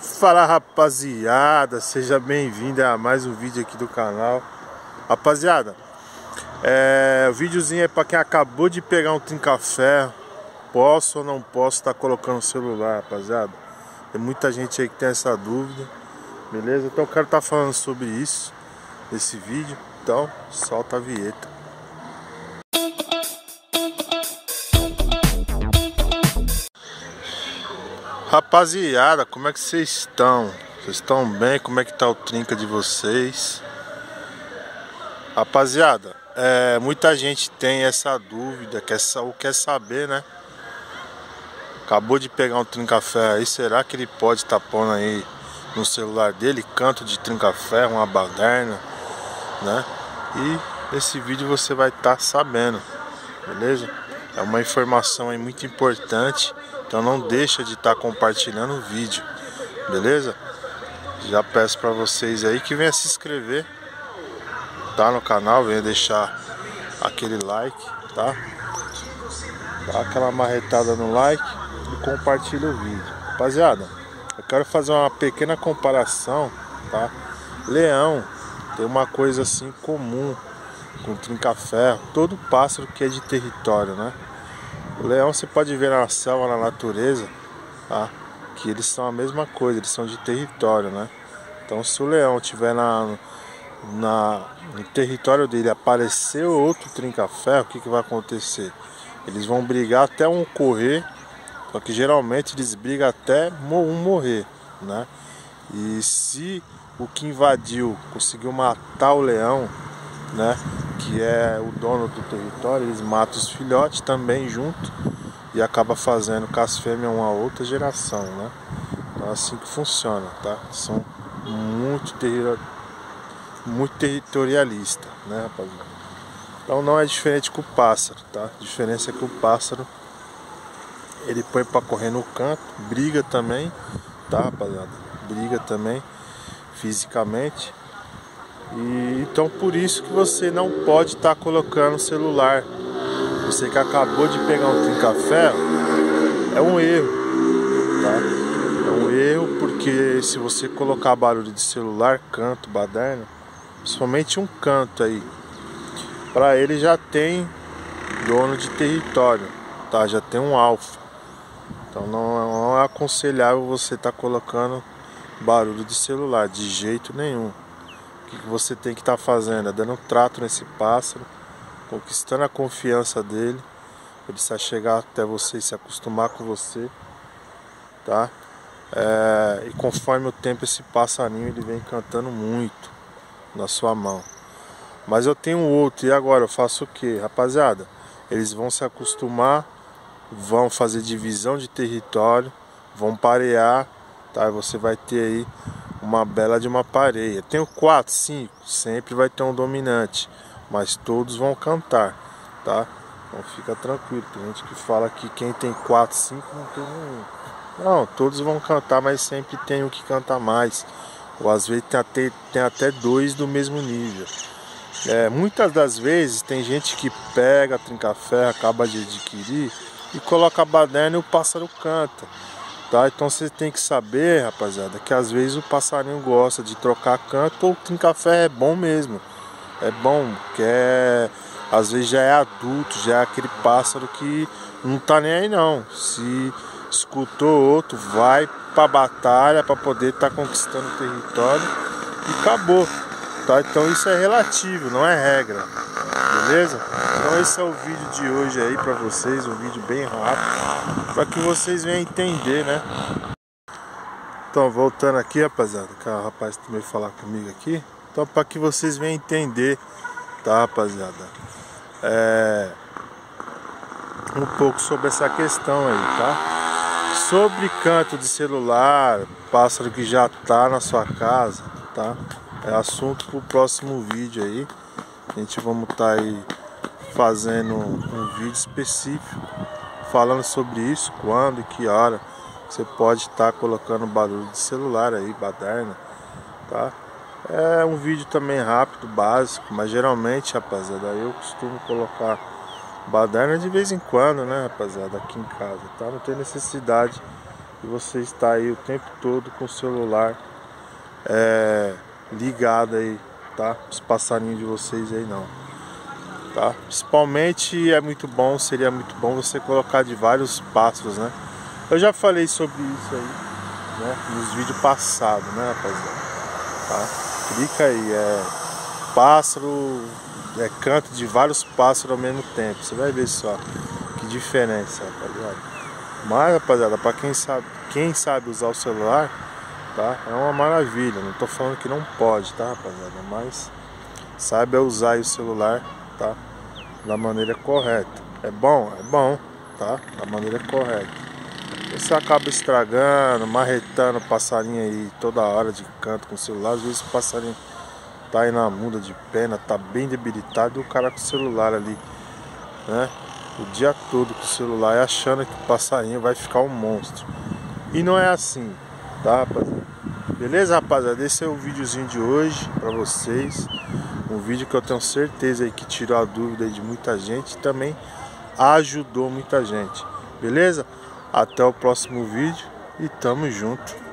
Fala rapaziada, seja bem-vindo a mais um vídeo aqui do canal. Rapaziada, é, o videozinho é para quem acabou de pegar um trinca-ferro. Posso ou não posso estar tá colocando o celular, rapaziada? Tem muita gente aí que tem essa dúvida Beleza? Então eu quero estar tá falando sobre isso Nesse vídeo. Então, solta a vinheta Rapaziada, como é que vocês estão? Vocês estão bem? Como é que tá o trinca de vocês? Rapaziada, é, muita gente tem essa dúvida, quer, quer saber, né? Acabou de pegar um trinca-ferro aí, será que ele pode estar tá pondo aí no celular dele canto de trinca-ferro, uma baderna, né? E nesse vídeo você vai estar tá sabendo, beleza? É uma informação aí muito importante então não deixa de estar tá compartilhando o vídeo, beleza? Já peço para vocês aí que venha se inscrever, tá no canal, venha deixar aquele like, tá? Dá aquela marretada no like e compartilha o vídeo. Rapaziada, eu quero fazer uma pequena comparação, tá? Leão tem uma coisa assim comum com trinca-ferro, todo pássaro que é de território, né? O leão você pode ver na selva, na natureza, tá? que eles são a mesma coisa, eles são de território, né? Então se o leão tiver na, na, no território dele aparecer outro trinca-ferro, o que, que vai acontecer? Eles vão brigar até um correr, só que geralmente eles brigam até um morrer, né? E se o que invadiu conseguiu matar o leão, né? Que é o dono do território, eles matam os filhotes também junto e acaba fazendo com as fêmeas uma outra geração, né? Então é assim que funciona, tá? São muito, terri muito territorialistas, né, rapaziada? Então não é diferente com o pássaro, tá? A diferença é que o pássaro ele põe para correr no canto, briga também, tá, rapaziada? Briga também fisicamente e, então por isso que você não pode estar tá colocando celular. Você que acabou de pegar um trinca-ferro, é um erro, tá? É um erro porque se você colocar barulho de celular, canto, baderna, somente um canto aí, para ele já tem dono de território, tá? Já tem um alfa. Então não, não é aconselhável você estar tá colocando barulho de celular de jeito nenhum. Que você tem que estar tá fazendo? É dando um trato nesse pássaro, conquistando a confiança dele, ele se chegar até você e se acostumar com você, tá? É, e conforme o tempo esse passarinho ele vem cantando muito na sua mão. Mas eu tenho outro, e agora eu faço o que? Rapaziada, eles vão se acostumar, vão fazer divisão de território, vão parear, tá? Você vai ter aí uma bela de uma pareia. Tenho quatro, cinco, sempre vai ter um dominante, mas todos vão cantar, tá? Então fica tranquilo. Tem gente que fala que quem tem quatro, cinco não tem nenhum. Não, todos vão cantar, mas sempre tem o que canta mais. Ou às vezes tem até, tem até dois do mesmo nível. É, muitas das vezes tem gente que pega trinca-ferro, acaba de adquirir e coloca a baderna e o pássaro canta. Tá? Então você tem que saber, rapaziada, que às vezes o passarinho gosta de trocar canto ou tem café é bom mesmo. É bom, que é. Às vezes já é adulto, já é aquele pássaro que não tá nem aí não. Se escutou outro, vai pra batalha para poder estar tá conquistando o território e acabou. Tá? Então isso é relativo, não é regra. Beleza? Então esse é o vídeo de hoje aí para vocês, um vídeo bem rápido, para que vocês venham entender, né? Então voltando aqui, rapaziada, que o rapaz também falar comigo aqui, então para que vocês venham entender, tá, rapaziada? É um pouco sobre essa questão aí, tá? Sobre canto de celular, pássaro que já tá na sua casa, tá? É assunto pro próximo vídeo aí. A gente vamos estar tá aí fazendo um vídeo específico falando sobre isso, quando e que hora você pode estar tá colocando barulho de celular aí, baderna, tá? É um vídeo também rápido, básico, mas geralmente, rapaziada, eu costumo colocar baderna de vez em quando, né, rapaziada, aqui em casa, tá? Não tem necessidade e você está aí o tempo todo com o celular é, ligado aí, tá? Os passarinhos de vocês aí não. Tá? Principalmente é muito bom, seria muito bom você colocar de vários pássaros, né? Eu já falei sobre isso aí, né? Nos vídeos passados, né, rapaziada? Tá? Clica aí, é pássaro, é canto de vários pássaros ao mesmo tempo. Você vai ver só que diferença, rapaziada. Mas, rapaziada, para quem sabe, quem sabe usar o celular, tá? É uma maravilha. Não tô falando que não pode, tá, rapaziada? Mas saiba usar o celular, tá? Da maneira correta. É bom, é bom, tá? Da maneira correta. Você acaba estragando, marretando passarinho aí toda hora de canto com o celular. Às vezes o passarinho tá aí na muda de pena, tá bem debilitado e o cara com o celular ali, né? O dia todo com o celular achando que o passarinho vai ficar um monstro. E não é assim, tá? Beleza, rapaziada? Esse é o videozinho de hoje para vocês. Um vídeo que eu tenho certeza aí que tirou a dúvida de muita gente e também ajudou muita gente. Beleza? Até o próximo vídeo e tamo junto.